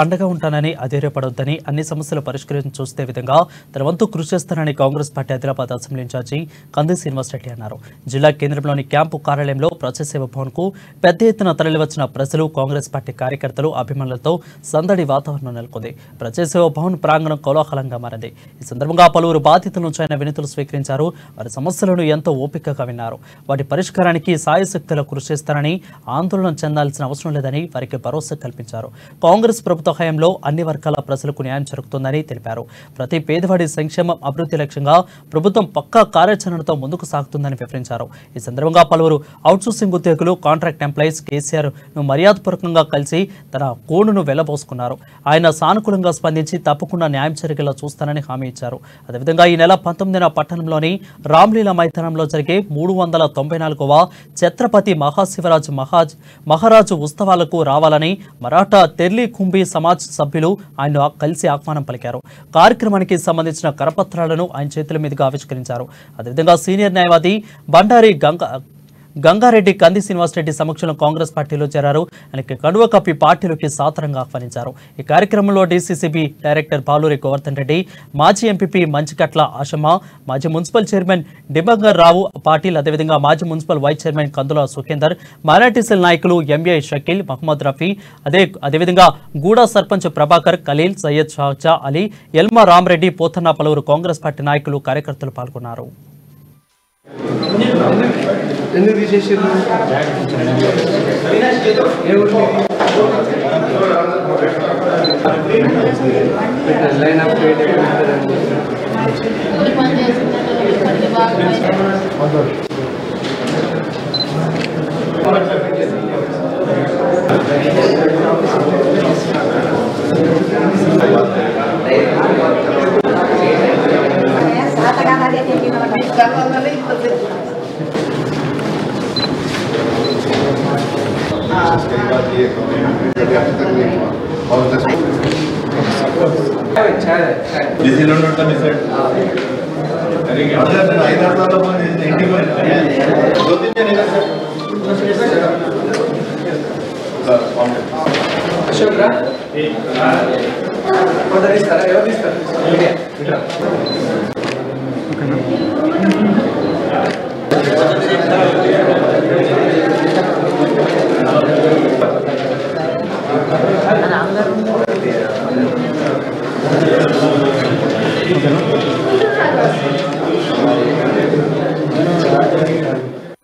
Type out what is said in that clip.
అండగా ఉంటానని అధైర్యపడొద్దని అన్ని సమస్యలు పరిష్కరించి చూస్తే విధంగా తన వంతు కృషి చేస్తానని Congress party Hyderabad assembly incharge Kandi Srinivasa Reddy అన్నారు. జిల్లా కేంద్రంలోని క్యాంపు కార్యాలయంలో ప్రజాసేవ భవన్కు పెద్ద ఎత్తున తరలివచ్చిన ప్రజలు కాంగ్రెస్ పార్టీ కార్యకర్తలు అభిమానులతో సందడి వాతావరణం నెలకొంది. ప్రజాసేవ భవన్ ప్రాంగణం కోలాహలంగా మారింది. ఈ సందర్భంగా పలువురు బాధితుల నుంచి ఆయన వినతులు స్వీకరించారు. వారి సమస్యలను ఎంతో ఓపికగా విన్నారు. వాటి పరిష్కారానికి సాయశక్తుల కృషి చేస్తారని ఆందోళన చెందాల్సిన అవసరం లేదని వారికి భరోసా కల్పించారు. కాంగ్రెస్ ప్రభుత్వం హయాంలో అన్ని వర్గాల ప్రజలకు న్యాయం జరుగుతుందని తెలిపారు. ప్రతి పేదవాడి సంక్షేమం అభివృద్ధి లక్ష్యంగా ప్రభుత్వం పక్కా కార్యాచరణతో ముందుకు సాగుతుందని వివరించారు. ఈ సందర్భంగా పలువురు అవుట్సోర్సింగ్ ఉద్యోగులు కాంట్రాక్ట్ ఎంప్లాయీస్ కేసీఆర్ను మర్యాదపూర్వకంగా కలిసి తన కోణును వెళ్ళబోసుకున్నారు. ఆయన సానుకూలంగా స్పందించి తప్పకుండా న్యాయం జరిగేలా చూస్తానని హామీ ఇచ్చారు. అదేవిధంగా ఈ నెల పంతొమ్మిదిన పట్టణంలోని రామ్లీలా మైదానంలో జరిగే మూడు వందల తొంభై నాలుగవ ఛత్రపతి మహాశివరాజు మహాజ్ మహారాజు ఉత్సవాలకు రావాలని మరాఠా తెర్లీ కుంభీ సమాజ్ సభ్యులు ఆయన కలిసి ఆహ్వానం పలికారు. కార్యక్రమానికి సంబంధించిన కరపత్రాలను ఆయన చేతుల మీదుగా ఆవిష్కరించారు. అదేవిధంగా సీనియర్ న్యాయవాది బండారి గంగ గంగారెడ్డి కంది శ్రీనివాసరెడ్డి సమక్షంలో కాంగ్రెస్ పార్టీలో చేరారు. ఆయనకి కడువ కప్పి పార్టీలోకి సాతరంగా ఆహ్వానించారు. ఈ కార్యక్రమంలో డీసీసీబీ డైరెక్టర్ పాలూరి గోవర్ధన్ రెడ్డి మాజీ ఎంపీపీ మంచికట్ల ఆశమ్మ మాజీ మున్సిపల్ చైర్మన్ డిబంగర్ రావు పాటిల్ అదేవిధంగా మాజీ municipal vice chairman Kandula Sukhender minority cell నాయకులు ఎంఏ షకీల్ మహమ్మద్ రఫీ అదే అదేవిధంగా గూడా సర్పంచ్ ప్రభాకర్ ఖలీల్ సయ్యద్ షాజా అలీ ఎల్మా రామరెడ్డి పోతన్న పలువురు కాంగ్రెస్ పార్టీ నాయకులు కార్యకర్తలు పాల్గొన్నారు. ఎందుకు తీసేసారు ఏ ఊరు లైన్ ఆఫ్ వెయిట్ हुआ और दस బిజీలో ఉంటా మీ సైడ్ అదే అదే ఐదు అర్థాల్లో ఫోన్ చేసి ఇంటికి పోయి చూపించండి సార్ అశోక్ రా కొందరు ఇస్తారా ఎవరు ఇస్తారు ఇట్రా みたいな。